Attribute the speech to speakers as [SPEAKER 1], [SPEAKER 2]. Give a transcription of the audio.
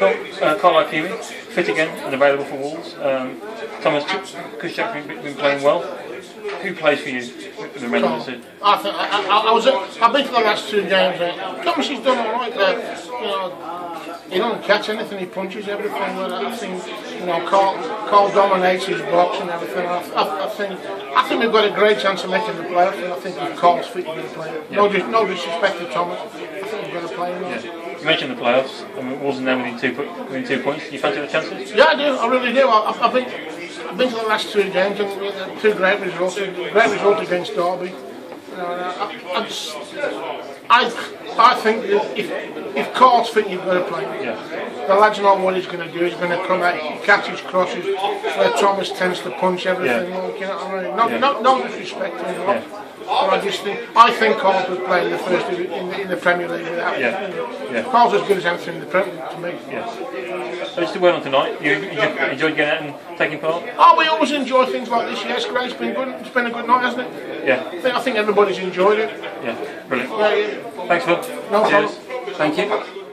[SPEAKER 1] uh, Carl Ikeme, fit again and available for Wolves. Um, Thomas Kuszczak been, been playing well. Who plays for you the remainder of the season?
[SPEAKER 2] I, think, I, I, I was at, I've been to the last two games. Uh, Thomas has done all right. There. You know, he doesn't catch anything. He punches everything. But I think you know, Carl, Carl dominates his box and everything. I, I, I think I think we've got a great chance of making the playoffs. And I think if Carl's fit, we're going to play. No, dis- no disrespect to Thomas. I think we're going to play.
[SPEAKER 1] Yeah. You mentioned the playoffs. I mean, are now within two, within two points. You fancy the chances?
[SPEAKER 2] Yeah, I do. I really do. I, I've been, I've been to the last two games and uh, two great results. Great result against Derby. And I, I, just, I, I think if if Carl's fit, you've got to play. him.
[SPEAKER 1] Yeah.
[SPEAKER 2] The lads know what he's going to do. He's going to come out, catch his crosses, where Thomas tends to punch everything.
[SPEAKER 1] Yeah.
[SPEAKER 2] Like, you know what I mean? No,
[SPEAKER 1] Yeah.
[SPEAKER 2] no, no disrespect to him. lot. But I just think I think Carl would play in the first in the, in the Premier League without.
[SPEAKER 1] Yeah.
[SPEAKER 2] You.
[SPEAKER 1] Yeah.
[SPEAKER 2] Carl's as good as anything in the Premier League to me.
[SPEAKER 1] Yeah. So just to win on tonight, you, you enjoyed getting out and taking part?
[SPEAKER 2] Oh, we always enjoy things like this. Yes, great. It's been good. It's been a good night, hasn't it?
[SPEAKER 1] Yeah.
[SPEAKER 2] I think, I think everybody's enjoyed it.
[SPEAKER 1] Yeah. Brilliant.
[SPEAKER 2] Yeah, yeah.
[SPEAKER 1] Thanks, Phil.
[SPEAKER 2] No
[SPEAKER 1] Cheers.
[SPEAKER 2] problem.
[SPEAKER 1] Thank you.